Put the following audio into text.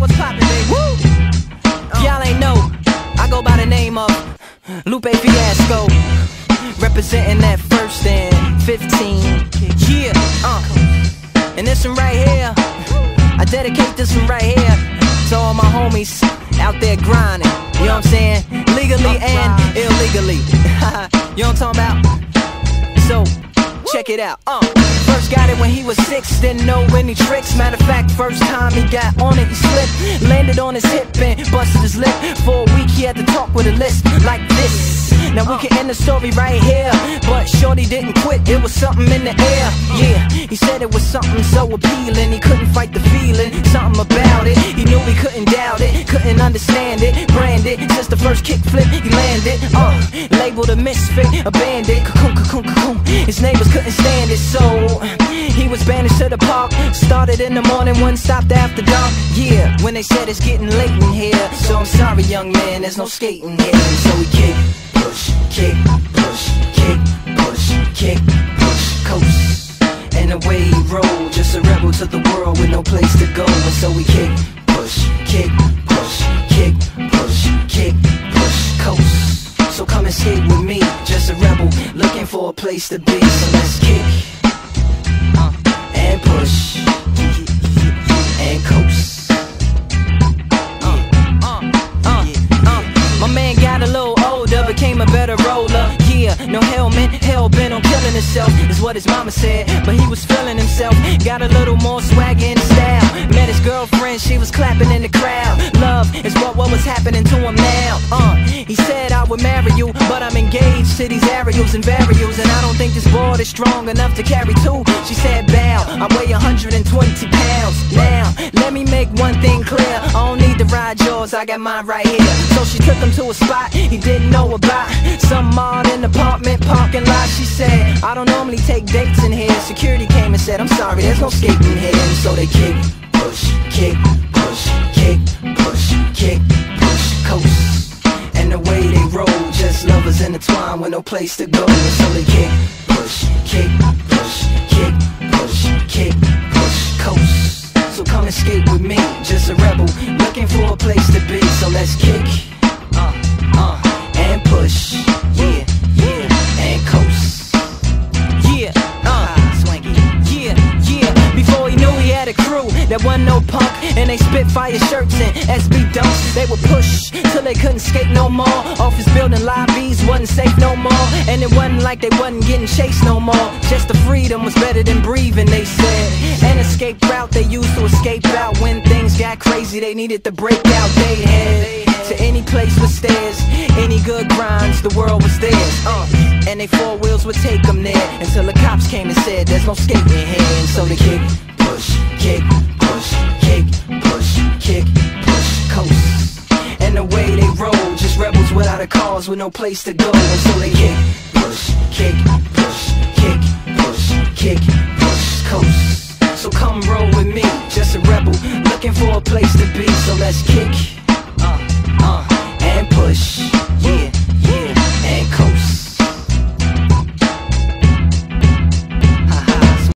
what's poppin', baby? Woo! Y'all ain't know, I go by the name of Lupe Fiasco. Representing that first and 15. Yeah, uh. And this one right here, I dedicate this one right here to all my homies out there grinding. You know what I'm saying? Legally and illegally. you know what I'm talking about? So, check it out. Uh. First got it when he was six, didn't know any tricks. Matter of fact, first time he got on it, he slipped. Landed on his hip and busted his lip. For a week, he had to talk with a list like this. Now we can end the story right here. But Shorty didn't quit, it was something in the air. Yeah, he said it was something so appealing. He couldn't fight the feeling, something about it. He knew he couldn't doubt it, couldn't understand it. Branded, since the first kick flip, he landed. Uh, labeled a misfit, a bandit. His neighbors couldn't stand it, so uh, he was banished to the park. Started in the morning, one stopped after dark. Yeah, when they said it's getting late in here. So I'm sorry, young man, there's no skating here. So we kick, push, kick, push, kick, push, kick, push, coast. And away he rolled, just a rebel to the world with no place to go. And so we kick, push, kick, push, kick, push, kick, push, coast. So come and skate with me, place to be. So let's kick uh, and push and coast. Uh, uh. My man got a little older, became a better roller. Yeah, no helmet, hell bent on killing himself, is what his mama said. But he was feeling himself, got a little more swag in style. Met his girlfriend, she was clapping in the crowd. Love is what, what was happening to him now. Uh, would marry you, but I'm engaged to these aerials and varials, and I don't think this board is strong enough to carry two. She said, Bow, I weigh 120 pounds. Now, let me make one thing clear. I don't need to ride yours, I got mine right here. So she took him to a spot he didn't know about. Some modern apartment parking lot. She said, I don't normally take dates in here. Security came and said, I'm sorry, there's no skating here. And so they kick, push, kick, push, kick, with no place to go. So they kick, and they Spitfire shirts and SB dunks. They would push till they couldn't skate no more. Office building lobbies wasn't safe no more, and it wasn't like they wasn't getting chased no more. Just the freedom was better than breathing, they said. An escape route they used to escape out when things got crazy. They needed to break out. They head to any place with stairs, any good grinds, the world was theirs. Uh, and they four wheels would take them there until the cops came and said, There's no skating here. And so they kick, push, kick, with no place to go. And so they kick, push, kick, push, kick, push, kick, push, coast. So come roll with me, just a rebel Looking for a place to be, so let's kick, uh, uh, and push, yeah.